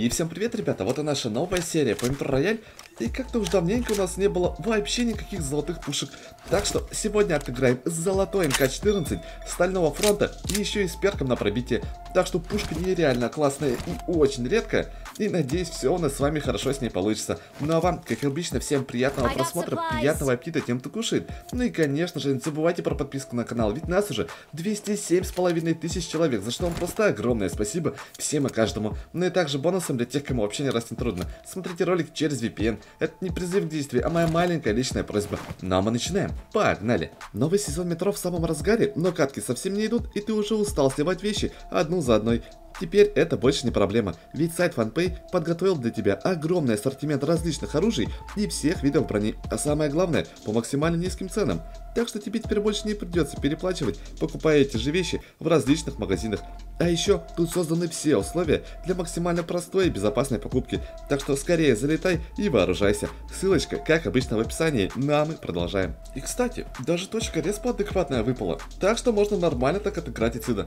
И всем привет, ребята, вот и наша новая серия по Metro Royale. И как-то уж давненько у нас не было вообще никаких золотых пушек. Так что сегодня отыграем золотой МК-14 Стального фронта и еще и с перком на пробитие. Так что пушка нереально классная и очень редкая. И надеюсь, все у нас с вами хорошо с ней получится. Ну а вам, как обычно, всем приятного просмотра, приятного аппетита тем, кто кушает. Ну и конечно же, не забывайте про подписку на канал, ведь нас уже 207 с половиной тысяч человек, за что вам просто огромное спасибо всем и каждому. Ну и также бонусом для тех, кому вообще не раз не трудно. Смотрите ролик через VPN. Это не призыв к действию, а моя маленькая личная просьба. Ну а мы начинаем. Погнали! Новый сезон метро в самом разгаре, но катки совсем не идут, и ты уже устал сливать вещи одну за одной. Теперь это больше не проблема, ведь сайт FanPay подготовил для тебя огромный ассортимент различных оружий и всех видов брони, а самое главное, по максимально низким ценам. Так что тебе теперь больше не придется переплачивать, покупая эти же вещи в различных магазинах. А еще тут созданы все условия для максимально простой и безопасной покупки, так что скорее залетай и вооружайся. Ссылочка, как обычно, в описании, ну а мы продолжаем. И кстати, даже точка респа адекватная выпала, так что можно нормально так отыграть отсюда.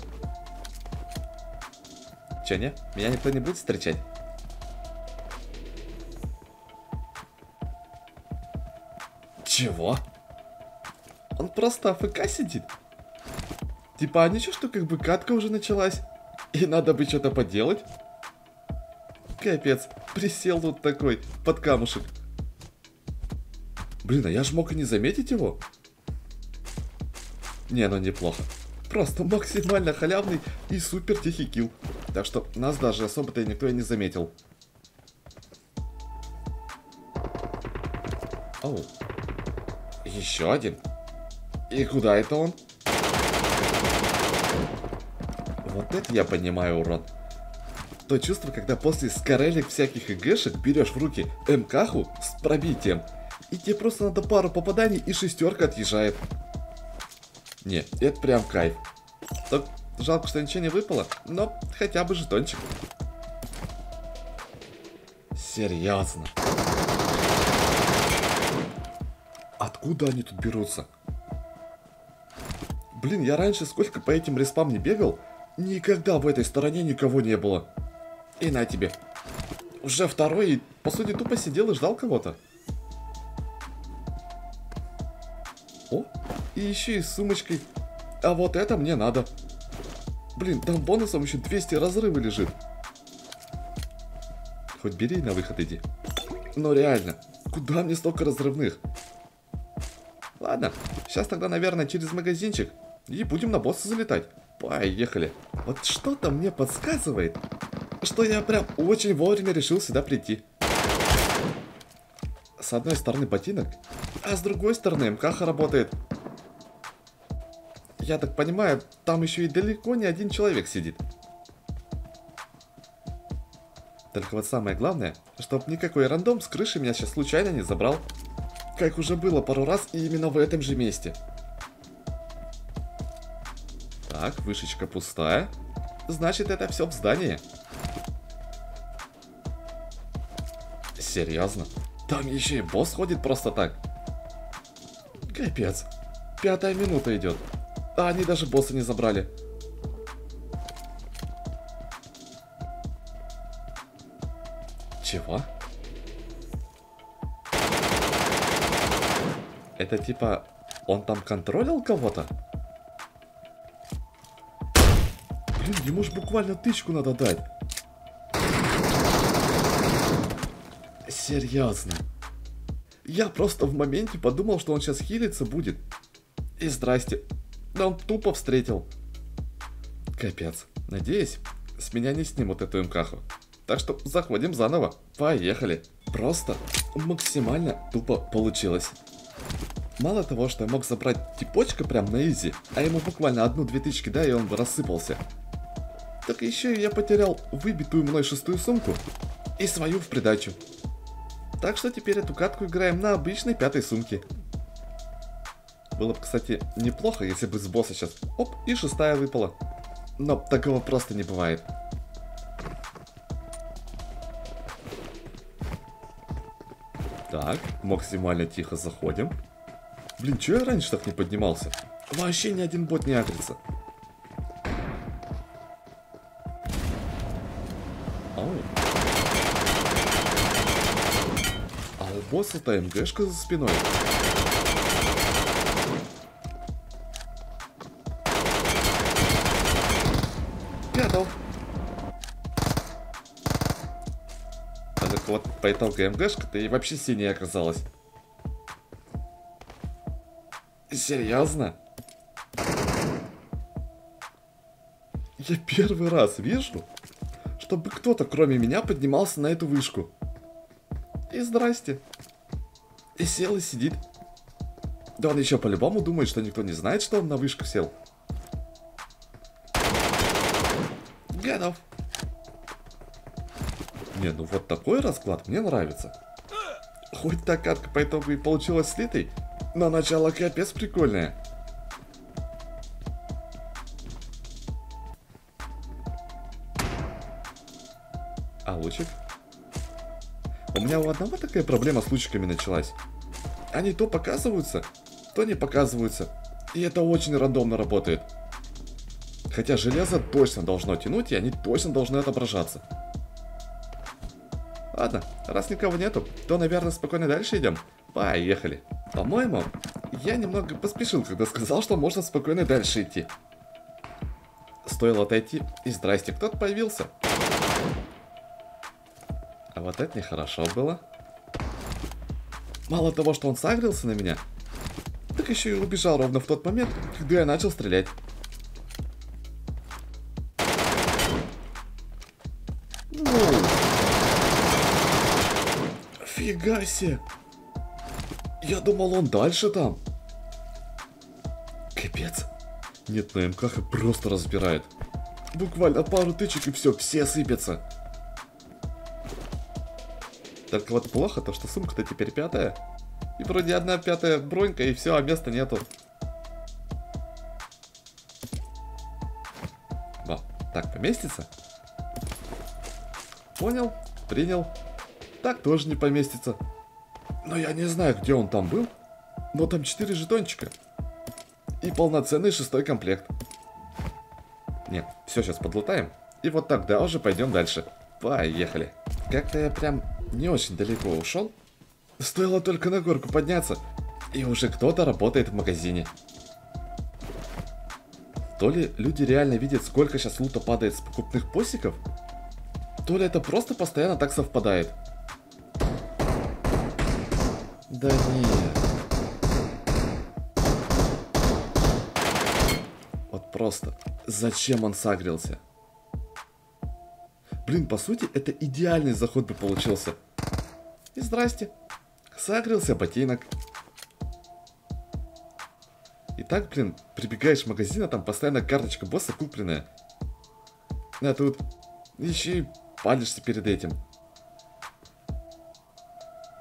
Че, не? Меня никто не будет встречать? Чего? Он просто АФК сидит? Типа, а ничего, что как бы катка уже началась? И надо бы что-то поделать? Капец, присел тут такой, под камушек. Блин, а я ж мог и не заметить его. Не, ну неплохо. Просто максимально халявный и супер тихий килл. Так что нас даже особо-то никто и не заметил. Оу. Еще один. И куда это он? Вот это я понимаю, урод. То чувство, когда после скорелек всяких ИГшек берешь в руки МКху с пробитием, и тебе просто надо пару попаданий и шестерка отъезжает. Не, это прям кайф. Жалко, что ничего не выпало, но хотя бы жетончик. Серьезно. Откуда они тут берутся? Блин, я раньше сколько по этим респам не бегал, никогда в этой стороне никого не было. И на тебе. Уже второй, и по сути тупо сидел и ждал кого-то. О, и еще и с сумочкой. А вот это мне надо. Блин, там бонусом еще 200 разрыва лежит. Хоть бери на выход иди. Но реально, куда мне столько разрывных? Ладно, сейчас тогда, наверное, через магазинчик. И будем на босса залетать. Поехали. Вот что-то мне подсказывает, что я прям очень вовремя решил сюда прийти. С одной стороны ботинок, а с другой стороны МКХ работает. Я так понимаю, там еще и далеко не один человек сидит. Только вот самое главное, чтоб никакой рандом с крыши меня сейчас случайно не забрал. Как уже было пару раз и именно в этом же месте. Так, вышечка пустая. Значит, это все в здании. Серьезно? Там еще и босс ходит просто так. Капец. Пятая минута идет. А они даже босса не забрали. Чего? Это типа, он там контролил кого-то? Блин, ему ж буквально тычку надо дать. Серьезно. Я просто в моменте подумал, что он сейчас хилиться будет. И здрасте. Да он тупо встретил. Капец. Надеюсь, с меня не снимут эту МКХу. Так что заходим заново. Поехали. Просто максимально тупо получилось. Мало того, что я мог забрать типочка прям на изи, а ему буквально одну-две тычки, да, и он бы рассыпался. Так еще и я потерял выбитую мной шестую сумку и свою в придачу. Так что теперь эту катку играем на обычной пятой сумке. Было бы, кстати, неплохо, если бы с босса сейчас... Оп, и шестая выпала. Но такого просто не бывает. Так, максимально тихо заходим. Блин, чё я раньше так не поднимался? Вообще ни один бот не агрится. Ау. А у босса-то МГшка за спиной. По итогу МГшка-то и вообще синяя оказалась. Серьезно? Я первый раз вижу, чтобы кто-то кроме меня поднимался на эту вышку. И здрасте. И сел и сидит. Да он еще по-любому думает, что никто не знает, что он на вышку сел. Готов. Не, ну вот такой расклад мне нравится. Хоть та катка по итогу и получилась слитой, но начало капец прикольное. А лучик? У меня у одного такая проблема с лучиками началась. Они то показываются, то не показываются. И это очень рандомно работает. Хотя железо точно должно тянуть, и они точно должны отображаться. Ладно, раз никого нету, то, наверное, спокойно дальше идем. Поехали. По-моему, я немного поспешил, когда сказал, что можно спокойно дальше идти. Стоило отойти, и здрасте, кто-то появился. А вот это нехорошо было. Мало того, что он сагрился на меня, так еще и убежал ровно в тот момент, когда я начал стрелять. Фига себе. Я думал, он дальше там. Капец. Нет, на МКХ просто разбирает. Буквально пару тычек и все, все сыпятся. Только вот плохо то, что сумка-то теперь пятая. И вроде одна пятая бронька, и все, а места нету. Во, так поместится? Понял, принял. Так тоже не поместится. Но я не знаю, где он там был. Но там 4 жетончика. И полноценный шестой комплект. Не, все сейчас подлутаем. И вот тогда уже пойдем дальше. Поехали. Как-то я прям не очень далеко ушел. Стоило только на горку подняться, и уже кто-то работает в магазине. То ли люди реально видят, сколько сейчас лута падает с покупных постиков, то ли это просто постоянно так совпадает. Да нет. Вот просто. Зачем он сагрился? Блин, по сути, это идеальный заход бы получился. И здрасте. Согрелся ботинок. И так, блин, прибегаешь в магазин, а там постоянно карточка босса купленная. А тут еще и палишься перед этим.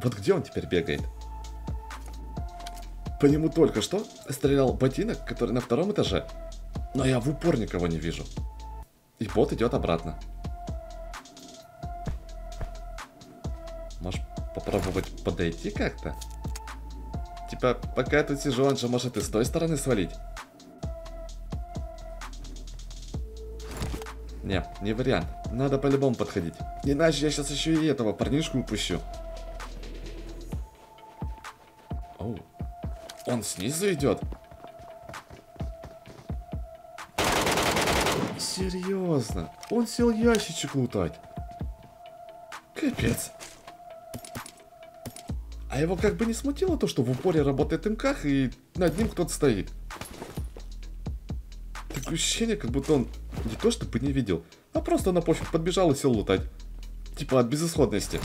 Вот где он теперь бегает? По нему только что стрелял ботинок, который на втором этаже. Но я в упор никого не вижу. И бот идет обратно. попробовать подойти как-то? Типа, пока я тут сижу, он же может и с той стороны свалить. Не, не вариант. Надо по-любому подходить. Иначе я сейчас еще и этого парнишку упущу. Оу. Он снизу идет? Серьезно? Он сел ящичек лутать. Капец. А его как бы не смутило то, что в упоре работает МКХ и над ним кто-то стоит. Такое ощущение, как будто он не то чтобы не видел, а просто на пофиг подбежал и сел лутать. Типа от безысходности.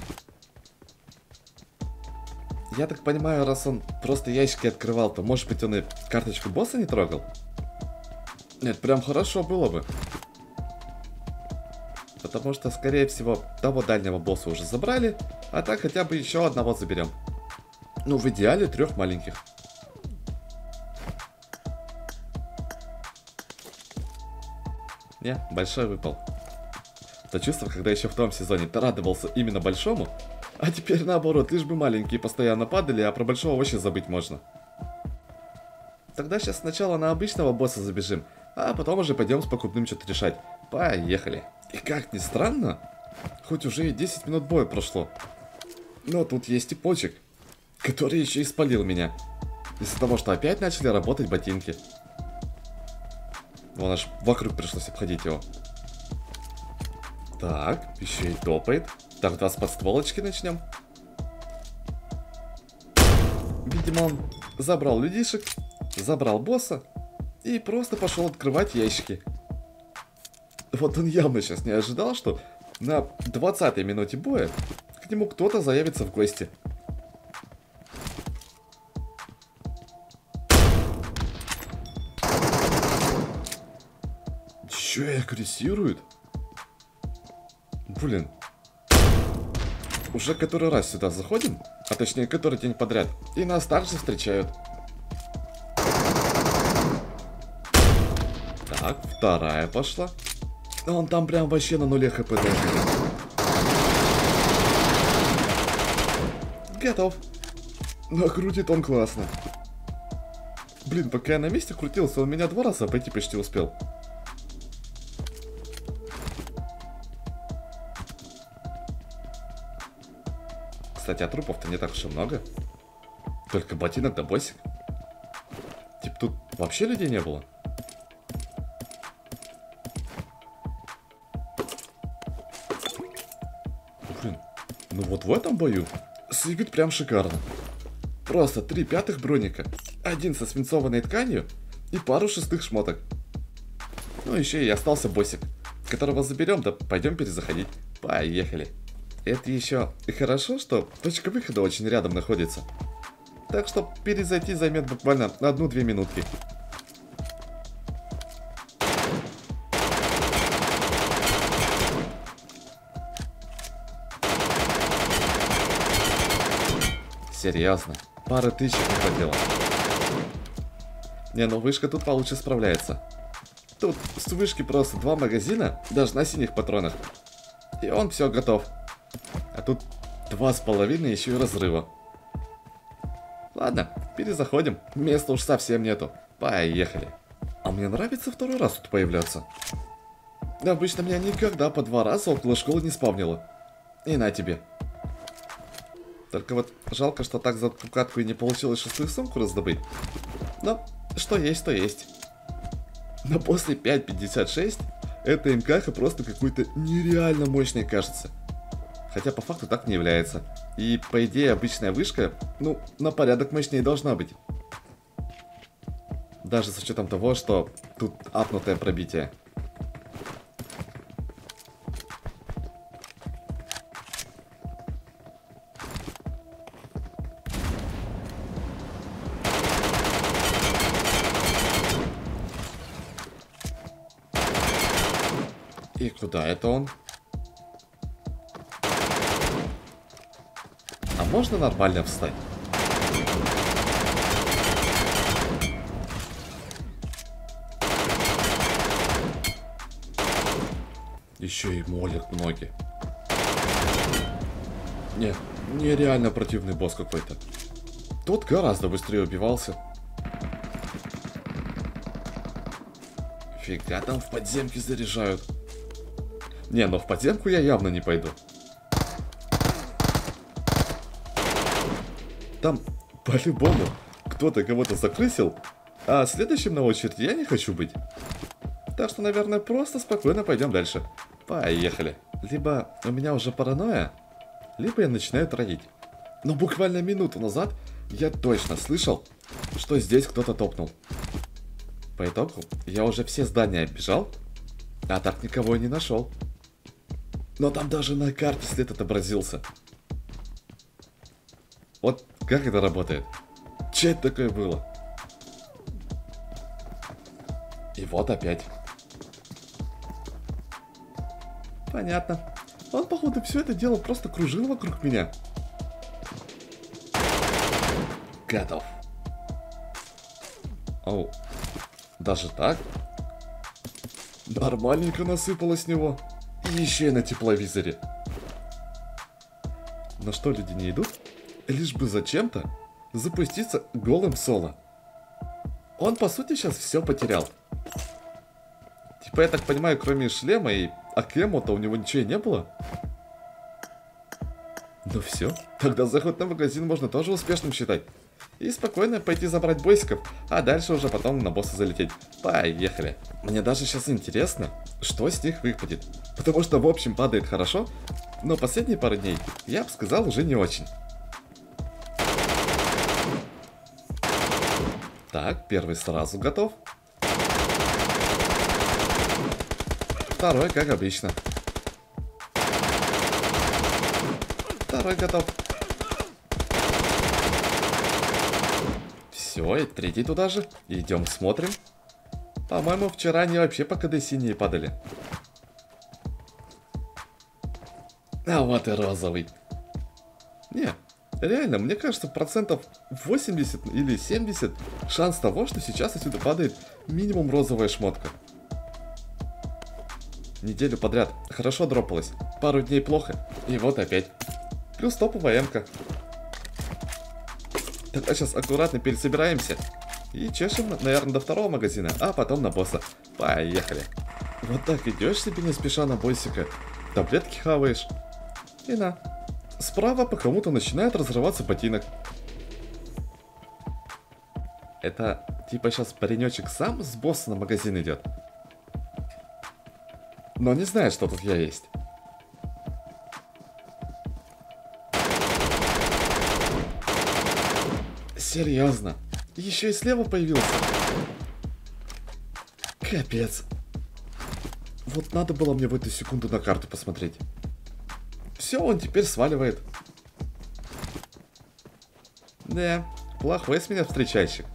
Я так понимаю, раз он просто ящики открывал, то может быть он и карточку босса не трогал? Нет, прям хорошо было бы. Потому что, скорее всего, того дальнего босса уже забрали, а так хотя бы еще одного заберем. Ну, в идеале трех маленьких. Не, большой выпал. То чувство, когда еще в том сезоне ты радовался именно большому, а теперь наоборот, лишь бы маленькие постоянно падали, а про большого вообще забыть можно. Тогда сейчас сначала на обычного босса забежим, а потом уже пойдем с покупным что-то решать. Поехали. И как ни странно, хоть уже и 10 минут боя прошло, но тут есть и почек. который еще и спалил меня. Из-за того, что опять начали работать ботинки. Вон аж вокруг пришлось обходить его. Так, еще и топает. Тогда с подстволочки начнем. Видимо, он забрал людишек, забрал босса и просто пошел открывать ящики. Вот он явно сейчас не ожидал, что на 20 минуте боя к нему кто-то заявится в гости. Че агрессирует? Блин. Уже который раз сюда заходим, а точнее который день подряд, и нас также встречают. Так, вторая пошла. Он там прям вообще на нуле хп даже. Готов. Но крутит он классно. Блин, пока я на месте крутился, он меня два раза обойти почти успел. Кстати, а трупов-то не так уж и много. Только ботинок да босик. Типа тут вообще людей не было. Блин, ну вот в этом бою сыграть прям шикарно. Просто три пятых броника, один со свинцованной тканью и пару шестых шмоток. Ну еще и остался босик, которого заберем, да пойдем перезаходить. Поехали. Это еще и хорошо, что точка выхода очень рядом находится. Так что перезайти займет буквально одну-две минутки. Серьезно, пара тысяч не хватило. Не, ну вышка тут получше справляется. Тут с вышки просто два магазина, даже на синих патронах. И он все готов. Тут два с половиной еще и разрыва. Ладно, перезаходим. Места уж совсем нету. Поехали. А мне нравится второй раз тут появляться. Обычно меня никогда по два раза около школы не спавнило. И на тебе. Только вот жалко, что так за ту катку и не получилось шестую сумку раздобыть. Но что есть, то есть. Но после 5.56 эта МКХ просто какой-то нереально мощной кажется. Хотя по факту так не является. И по идее обычная вышка, ну, на порядок мощнее должна быть. Даже с учетом того, что тут апнутое пробитие. И куда это он? Можно нормально встать? Еще и молят ноги. Не, нереально противный босс какой-то. Тот гораздо быстрее убивался. Фига там в подземке заряжают. Не, но в подземку я явно не пойду. Там по-любому кто-то кого-то закрысил, а следующим на очередь я не хочу быть. Так что, наверное, просто спокойно пойдем дальше. Поехали. Либо у меня уже паранойя, либо я начинаю троить. Но буквально минуту назад я точно слышал, что здесь кто-то топнул. По итогу я уже все здания оббежал, а так никого и не нашел. Но там даже на карте след отобразился. Вот как это работает? Че это такое было? И вот опять. Понятно. Он, походу, все это дело просто кружил вокруг меня. Готов. Оу. Даже так? Нормальненько насыпало с него. И еще и на тепловизоре. На что люди не идут? Лишь бы зачем-то запуститься голым соло. Он, по сути, сейчас все потерял. Типа, я так понимаю, кроме шлема и Акемо-то у него ничего и не было? Ну все, тогда заход на магазин можно тоже успешным считать. И спокойно пойти забрать бойсиков, а дальше уже потом на босса залететь. Поехали. Мне даже сейчас интересно, что с них выпадет. Потому что в общем падает хорошо, но последние пару дней, я бы сказал, уже не очень. Так, первый сразу готов. Второй, как обычно. Второй готов. Все, и третий туда же. Идем смотрим. По-моему, вчера они вообще по КД синие падали. А вот и розовый. Не, реально, мне кажется, процентов 80 или 70 шанс того, что сейчас отсюда падает минимум розовая шмотка. Неделю подряд хорошо дропалось, пару дней плохо, и вот опять. Плюс топовая эмка. Тогда сейчас аккуратно пересобираемся. И чешем, наверное, до второго магазина, а потом на босса. Поехали. Вот так идешь себе не спеша на боссика, таблетки хаваешь. И на. Справа по кому-то начинает разрываться ботинок. Это типа сейчас паренечек сам с босса на магазин идет. Но не знает, что тут я есть. Серьезно? Еще и слева появился? Капец. Вот надо было мне в эту секунду на карту посмотреть. Все, он теперь сваливает. Да, плохой с меня встречайщик.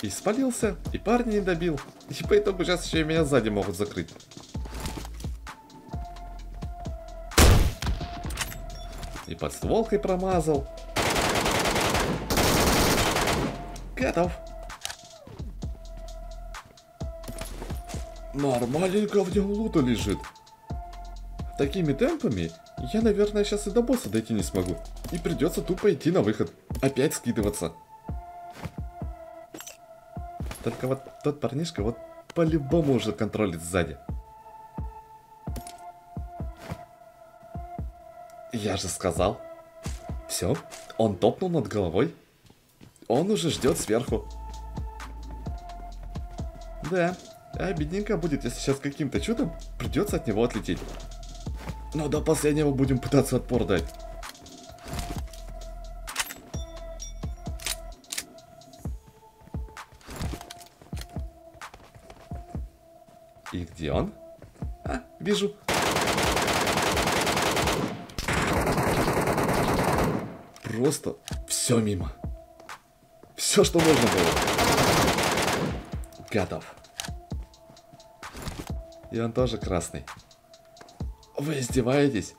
И спалился, и парня не добил. И по итогу сейчас еще и меня сзади могут закрыть. И под стволкой промазал. Готов. Нормальненько в нем лута лежит. Такими темпами я, наверное, сейчас и до босса дойти не смогу. И придется тупо идти на выход. Опять скидываться. Только вот тот парнишка вот по-любому уже контролит сзади. Я же сказал. Все, он топнул над головой. Он уже ждет сверху. Да, обидненько будет, если сейчас каким-то чудом придется от него отлететь. Но до последнего будем пытаться отпор дать. И где он? А, вижу. Просто все мимо. Все, что нужно было. Готов. И он тоже красный. Вы издеваетесь?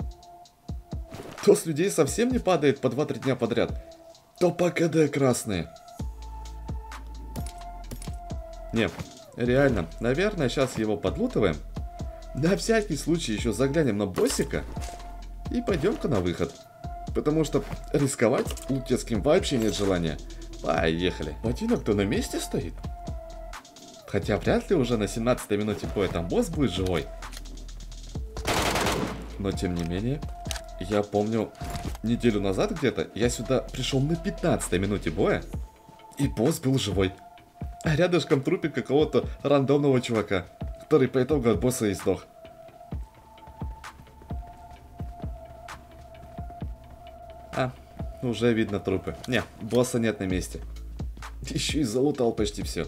То с людей совсем не падает по 2-3 дня подряд, то по КД красные. Не, реально, наверное, сейчас его подлутываем. На всякий случай еще заглянем на боссика и пойдем-ка на выход. Потому что рисковать лутецким вообще нет желания. Поехали. Ботинок-то на месте стоит. Хотя вряд ли уже на 17 минуте боя там босс будет живой. Но тем не менее, я помню, неделю назад где-то я сюда пришел на 15 минуте боя, и босс был живой. А рядышком трупик какого-то рандомного чувака, который по итогу от босса и сдох. А, уже видно трупы. Не, босса нет на месте. Еще и залутал почти все.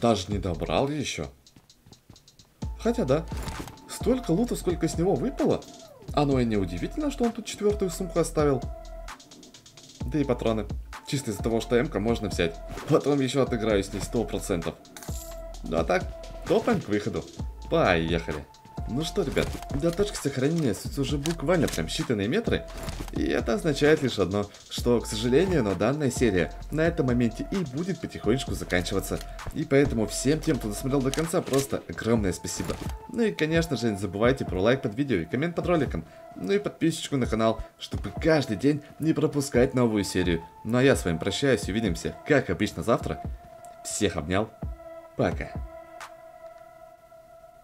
Даже не добрал еще. Хотя да, столько лута, сколько с него выпало. Оно и не удивительно, что он тут четвертую сумку оставил. Да и патроны. Чисто из-за того, что м можно взять. Потом еще отыграю с ней 100%. Ну а так, топаем к выходу. Поехали. Ну что, ребят, до точки сохранения остаются уже буквально прям считанные метры, и это означает лишь одно, что, к сожалению, но данная серия на этом моменте и будет потихонечку заканчиваться. И поэтому всем тем, кто досмотрел до конца, просто огромное спасибо. Ну и, конечно же, не забывайте про лайк под видео и коммент под роликом, ну и подписочку на канал, чтобы каждый день не пропускать новую серию. Ну а я с вами прощаюсь, увидимся, как обычно, завтра. Всех обнял, Пока.